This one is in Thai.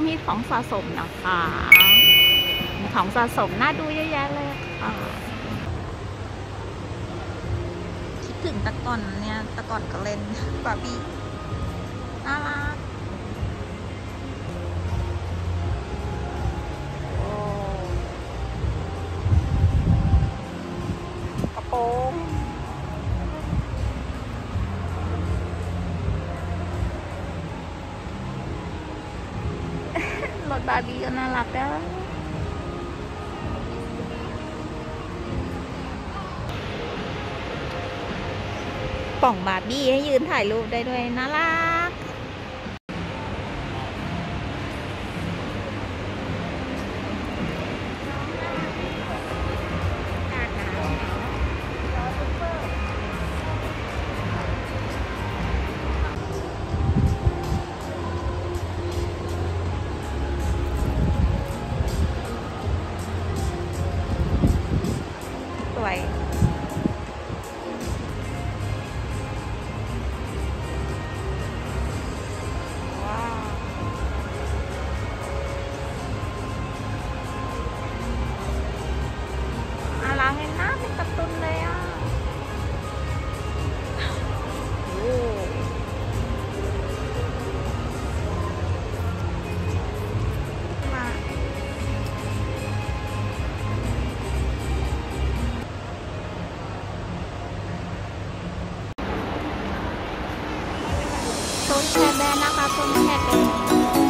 มฮิตของสะสมนะคะมีของสะสมน่าดูเยอะแยะเลยค่ะคิดถึงตะก่อนเนี่ยตะก่อนก็เล่นบาร์บี้น่ารักโอ้กระโปรง รถบาร์บี้ ก็น่ารักนะป่องบาร์บี้ให้ยืนถ่ายรูปได้ด้วยน่ารัก คแชร์แบนนะคะคนแชร์แบน